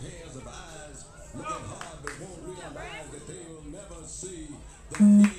pairs of eyes, looking hard but won't realize that they'll never see the mm.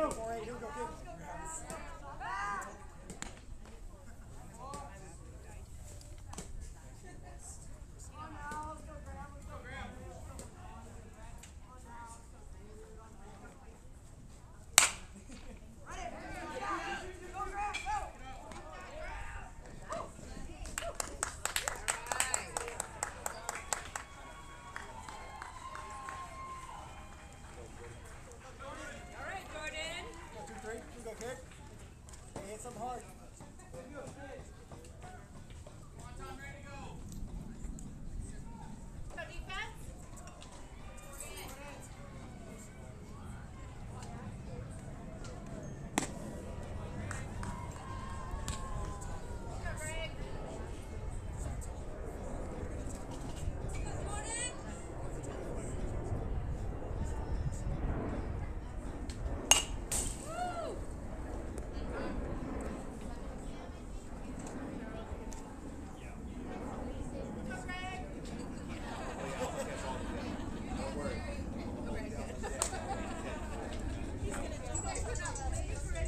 go.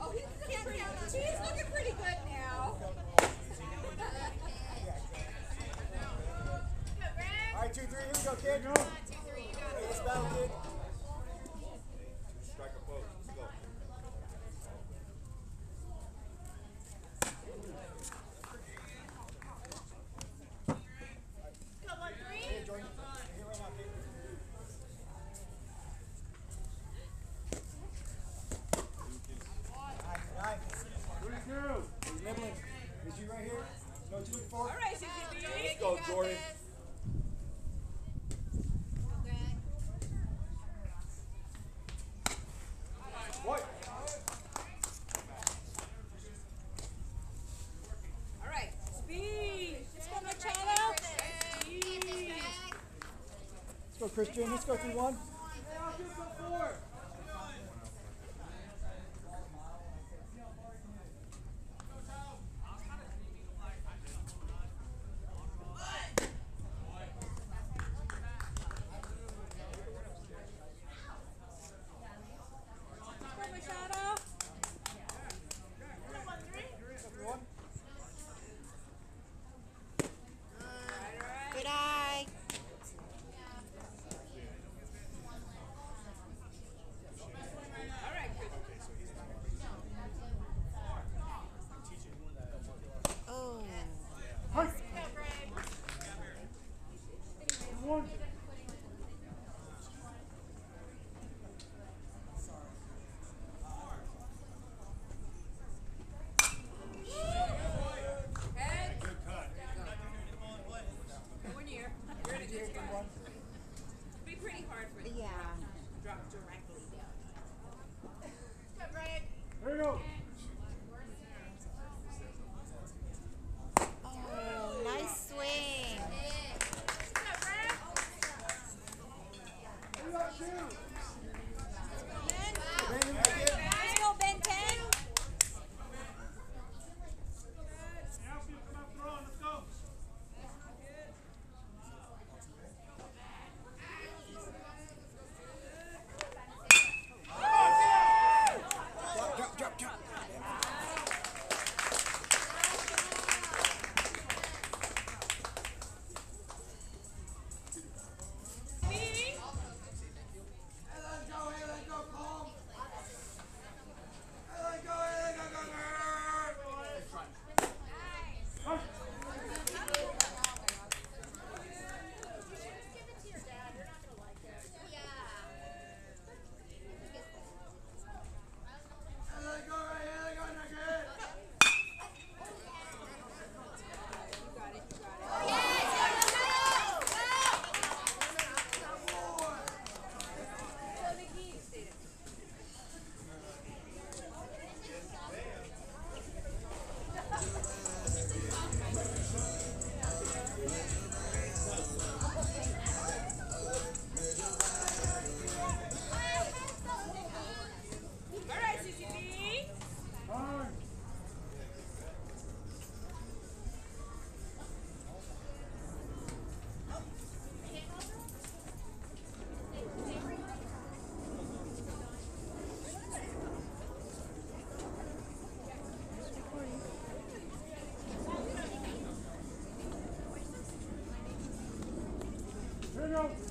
Oh, he's looking, he's looking pretty good now. Go, Greg. All right, two, three. Here we go, kid. One, two, three. You got Hey, it. let's battle, kid. Strike a pose. Let's go. Go, one, three. Hey, Jordan. Here right now, kid. Nice, nice. He's nibbling. Is you right here? Know what you looking for? All right, CCB. Let's go, Jordan. What? All right, speed. Let's go, Machado. Speed. Let's go, Christian. Let's go through one. Go.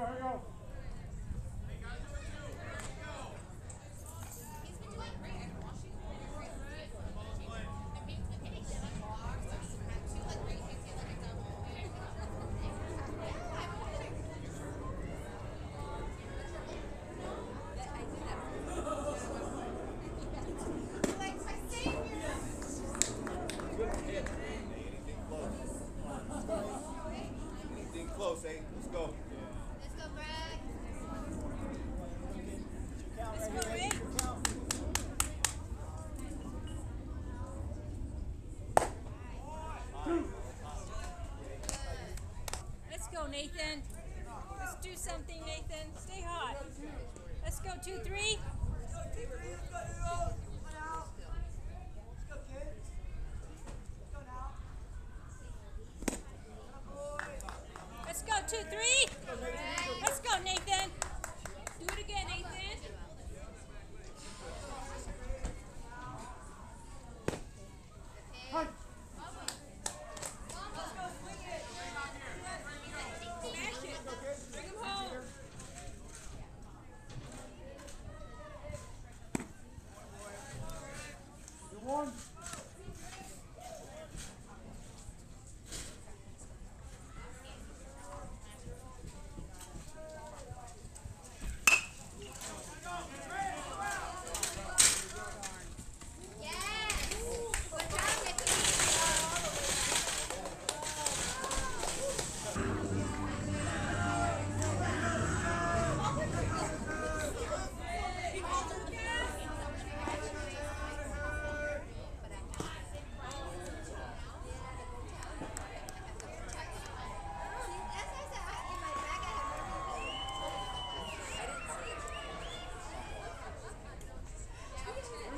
go, here you go. Nathan. Let's do something, Nathan. Stay hot. Let's go two, three.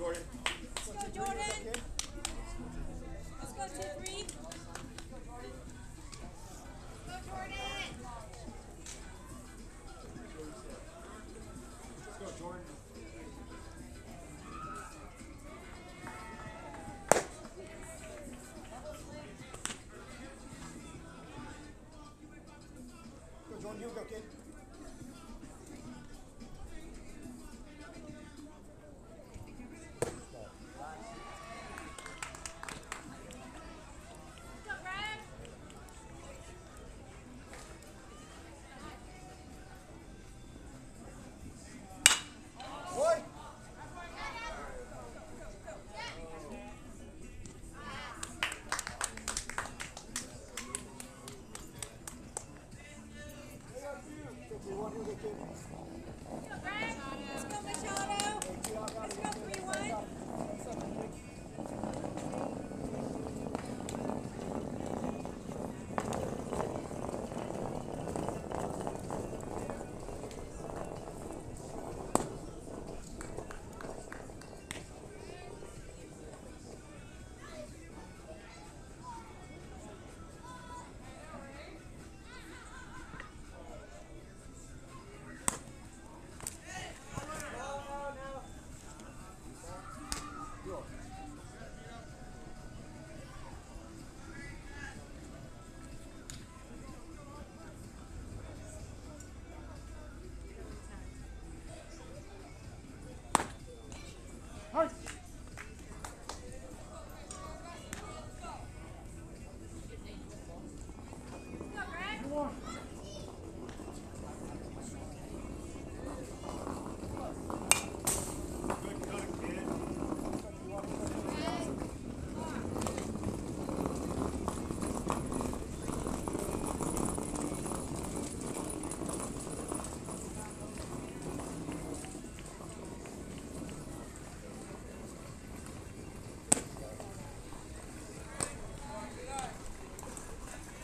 Jordan. Let's go, Jordan. Let's go, two, three. Go Jordan. Go Jordan. Let's go, Jordan. Go, Jordan. You go, kid.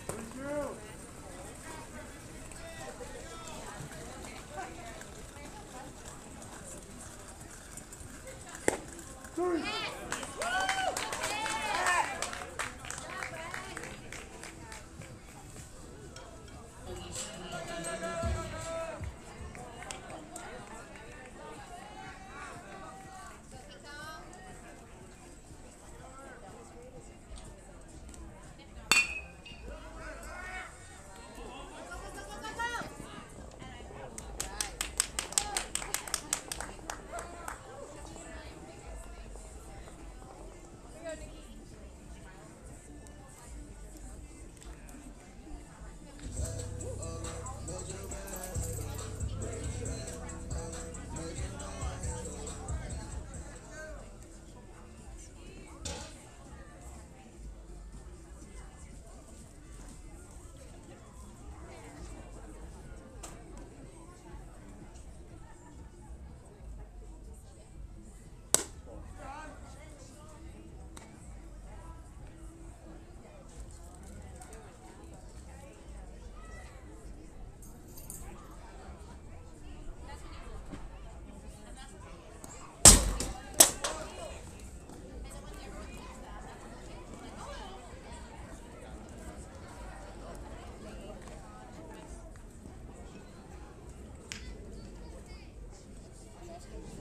Thank you. 잘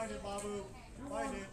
Find it, Babu. Find it.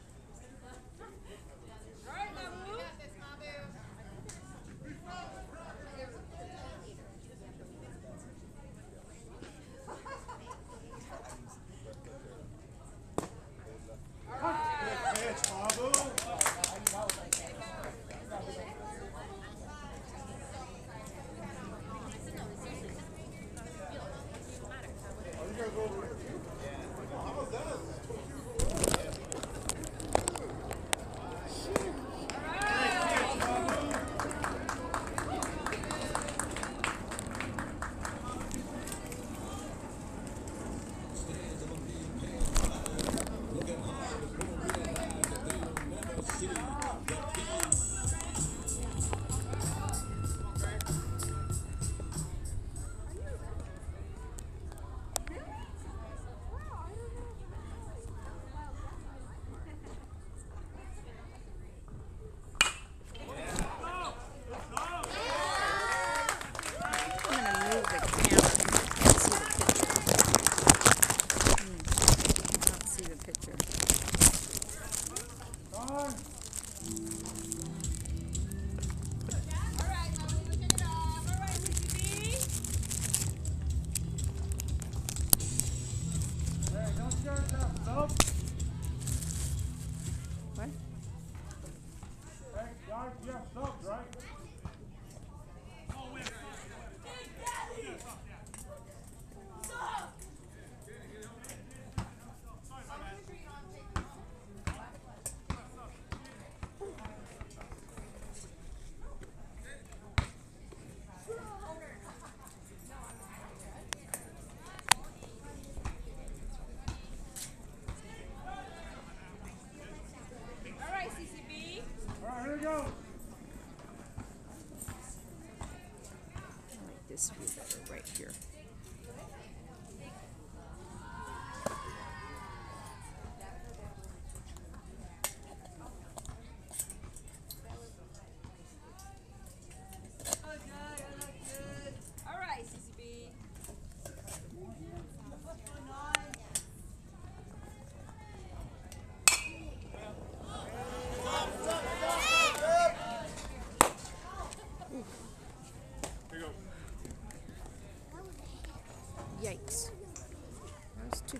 this view better right here.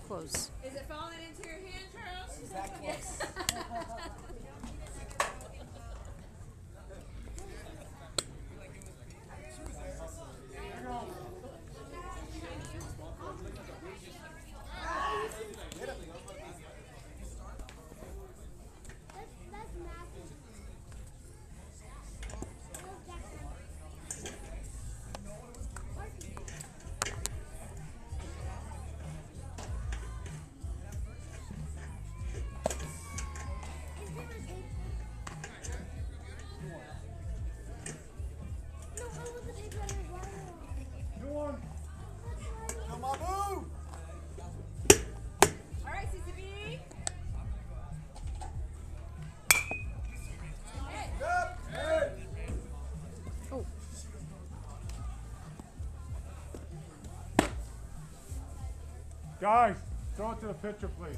close. Is it falling into your hand, Charles? Is that close? Guys, throw it to the pitcher, please.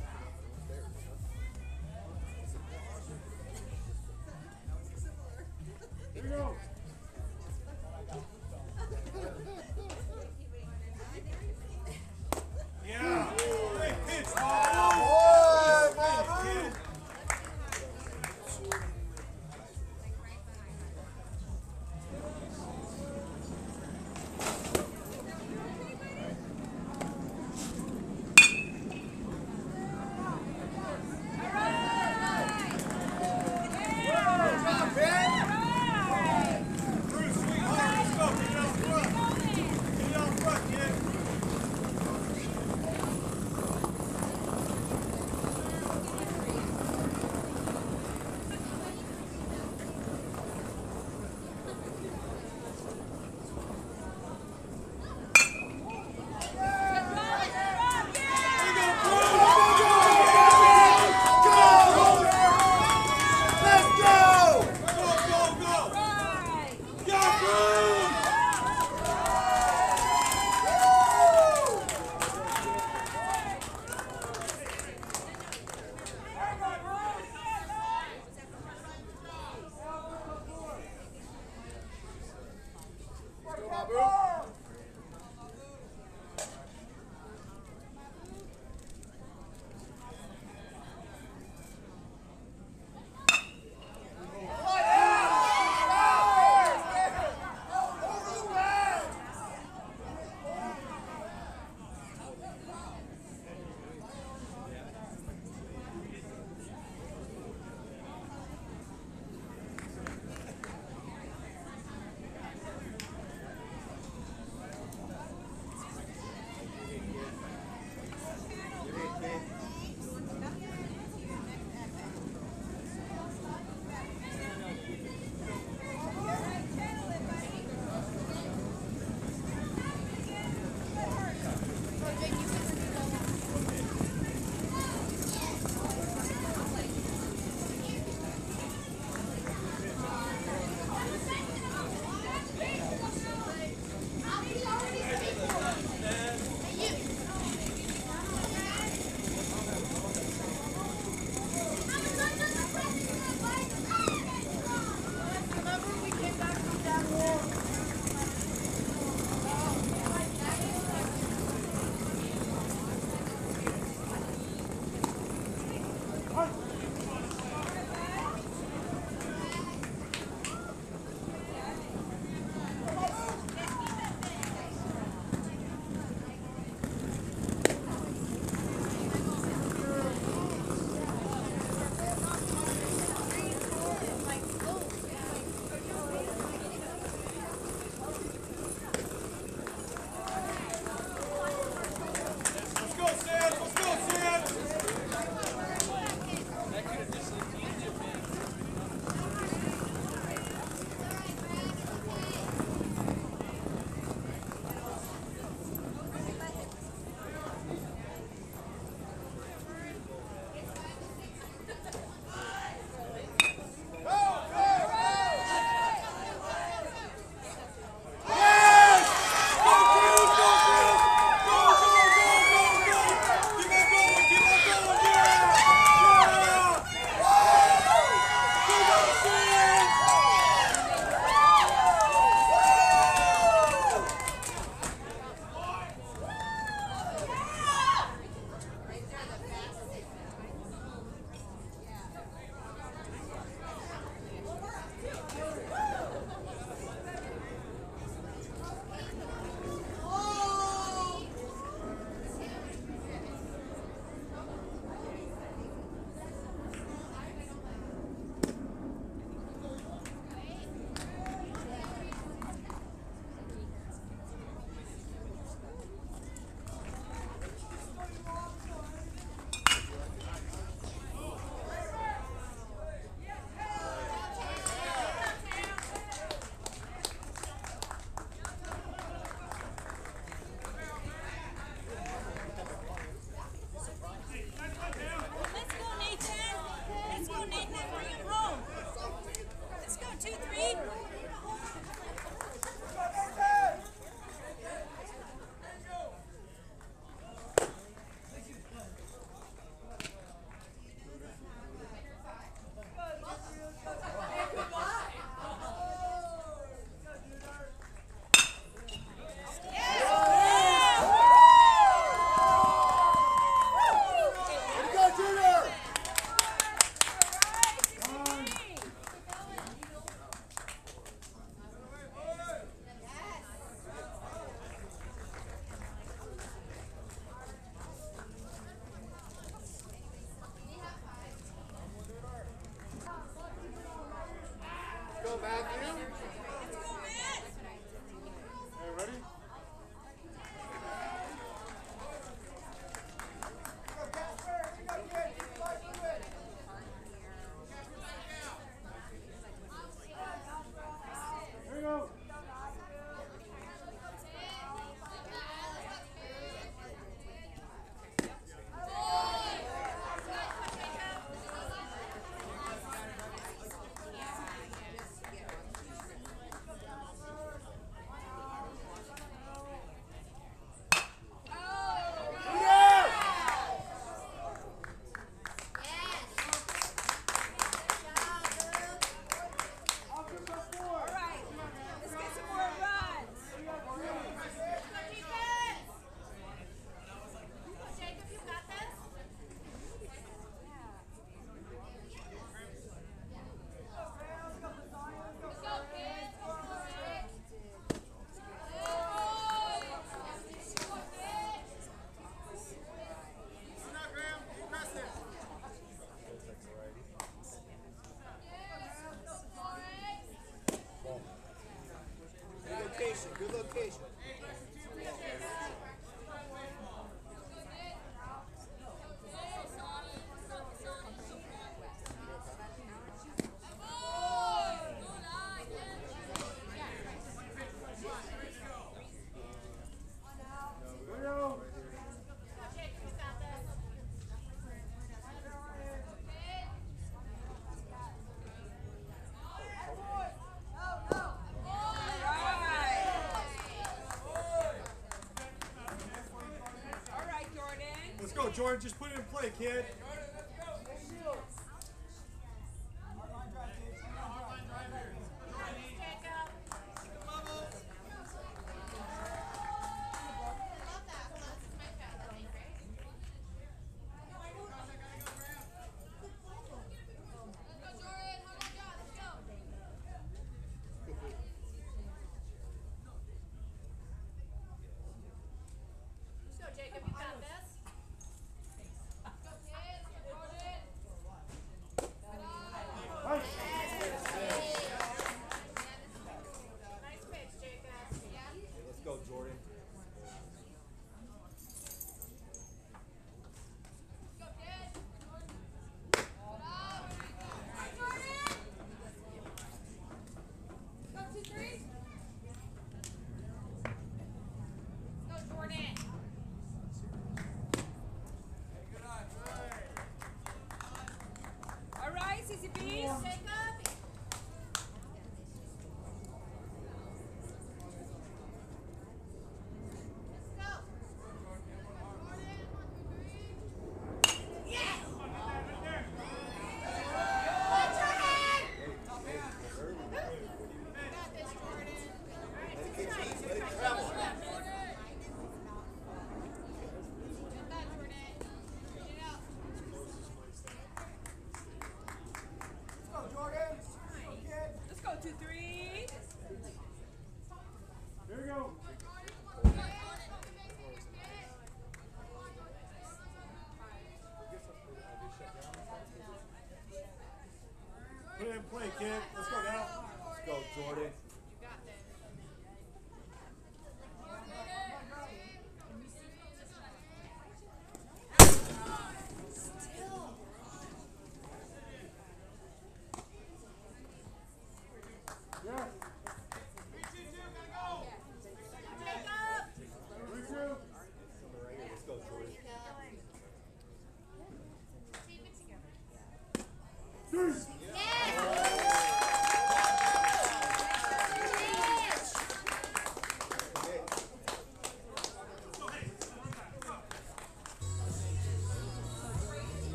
Jordan. Just put it in play, kid.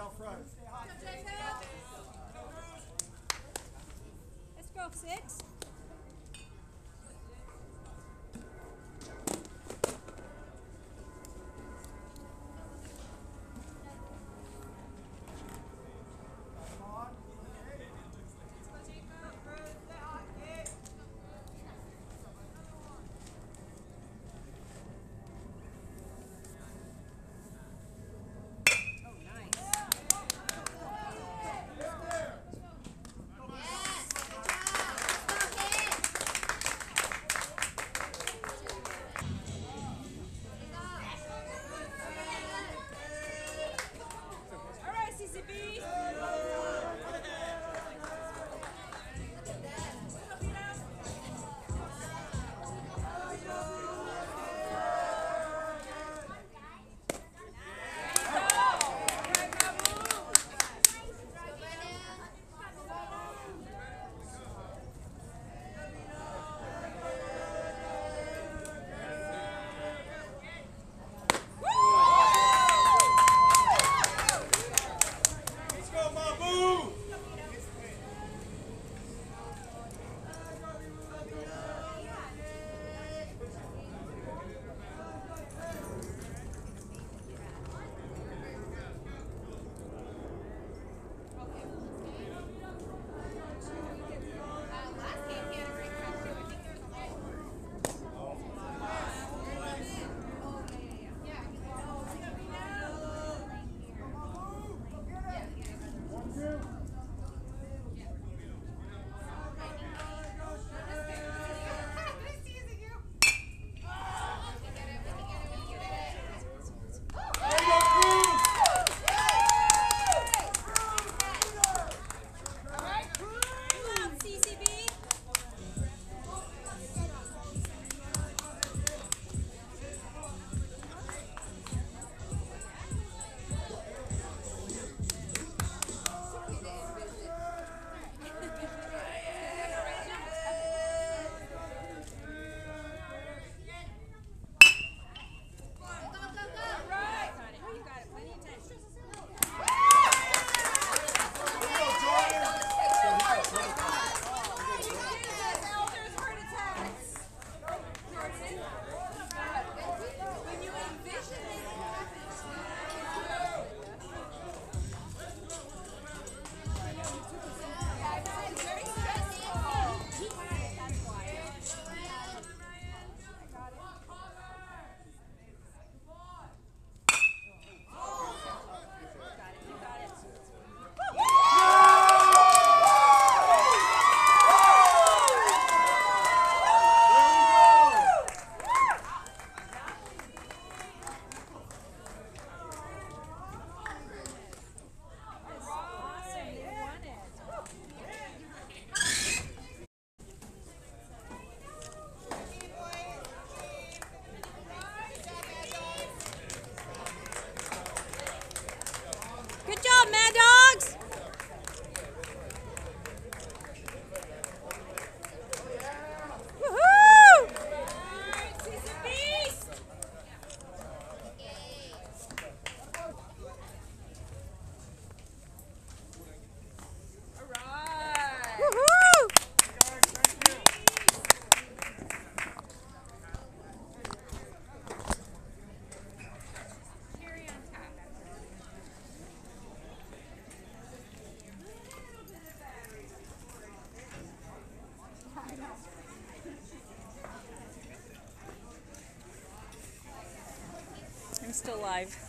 Out front. Let's go, six. Still live.